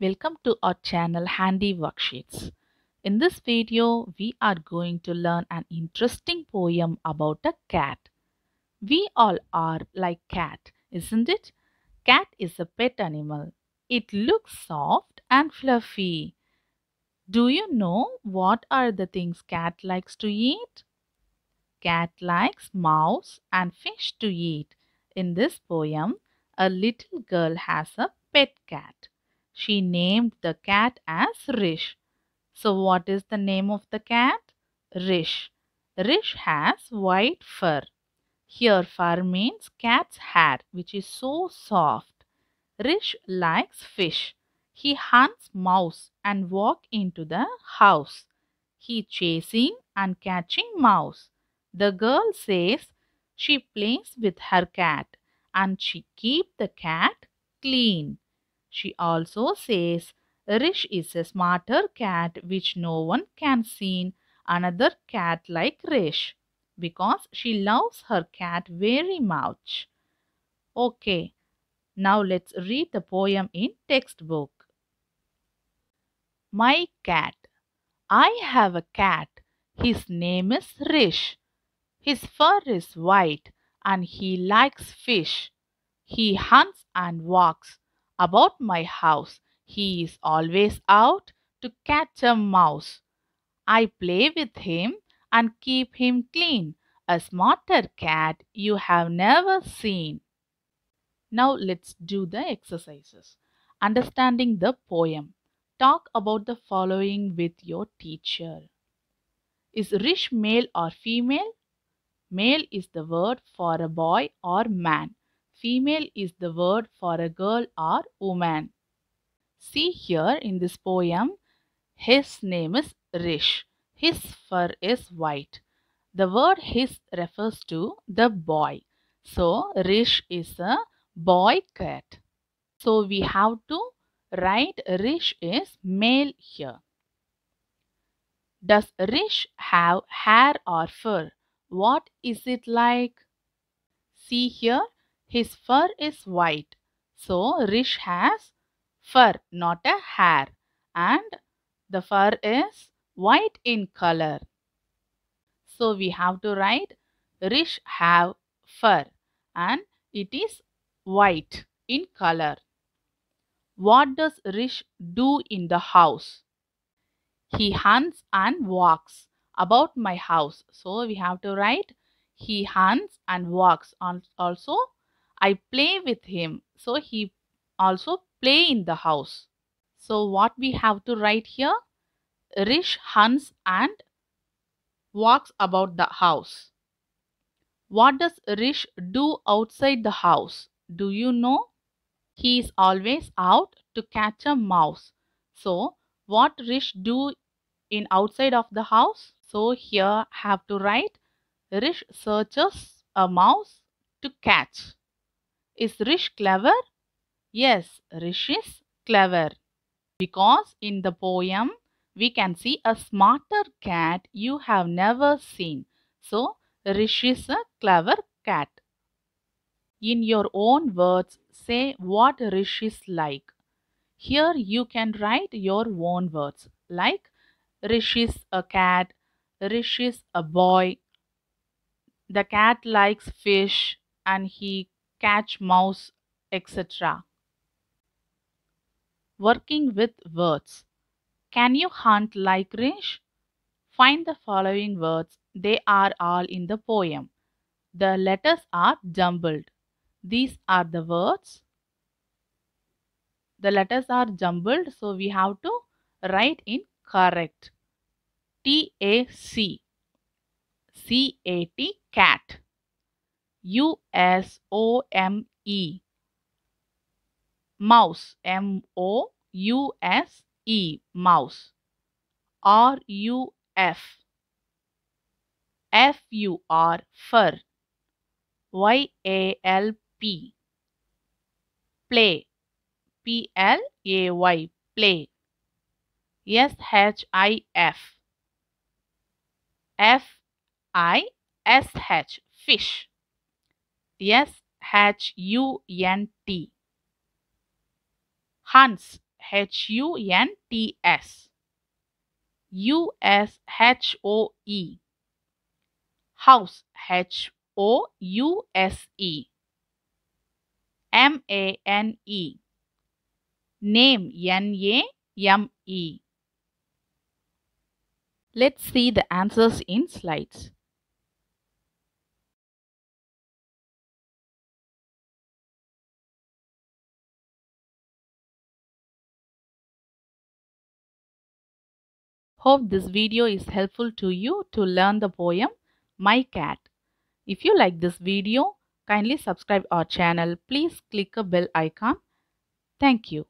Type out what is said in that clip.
Welcome to our channel Handy Worksheets. In this video, we are going to learn an interesting poem about a cat. We all are like cat, isn't it? Cat is a pet animal. It looks soft and fluffy. Do you know what are the things cat likes to eat? Cat likes mouse and fish to eat. In this poem, a little girl has a pet cat. She named the cat as Rish. So, what is the name of the cat? Rish. Rish has white fur. Here, fur means cat's hair, which is so soft. Rish likes fish. He hunts mouse and walk into the house. He chasing and catching mouse. The girl says she plays with her cat and she keep the cat clean. She also says Rish is a smarter cat which no one can see another cat like Rish because she loves her cat very much. Okay, now let's read the poem in textbook. My cat. I have a cat. His name is Rish. His fur is white and he likes fish. He hunts and walks about my house. He is always out to catch a mouse. I play with him and keep him clean. A smarter cat you have never seen. Now let's do the exercises. Understanding the poem. Talk about the following with your teacher. Is Rish male or female? Male is the word for a boy or man. Female is the word for a girl or woman. See here in this poem, his name is Rish. His fur is white. The word his refers to the boy. So, Rish is a boy cat. So, we have to write Rish is male here. Does Rish have hair or fur? What is it like? See here, his fur is white. So, Rish has fur, not a hair. And the fur is white in color. So, we have to write Rish have fur and it is white in color. What does Rish do in the house? He hunts and walks about my house. So we have to write he hunts and walks. Also, I play with him. So he also play in the house. So what we have to write here? Rish hunts and walks about the house. What does Rish do outside the house? Do you know? He is always out to catch a mouse. So, what Rish do in outside of the house? So, here have to write Rish searches a mouse to catch. Is Rish clever? Yes, Rish is clever. Because in the poem, we can see a smarter cat you have never seen. So, Rish is a clever cat. In your own words, say what Rish is like. Here you can write your own words like Rish is a cat, Rish is a boy. The cat likes fish and he catch mouse, etc. Working with words. Can you hunt like Rish? Find the following words. They are all in the poem. The letters are jumbled. These are the words. The letters are jumbled, so we have to write in correct. T A C C A T cat. U S O M E. Mouse M O U S E mouse. R U F. F U R fur. Y A L P. Play. P L A Y play. S H I F. F I S H fish S H U N T hunts H U N T S. U S H O E. House H O U S E. M A N E. Name N A M E. Let's see the answers in slides. Hope this video is helpful to you to learn the poem My Cat. If you like this video, kindly subscribe our channel. Please click a bell icon. Thank you.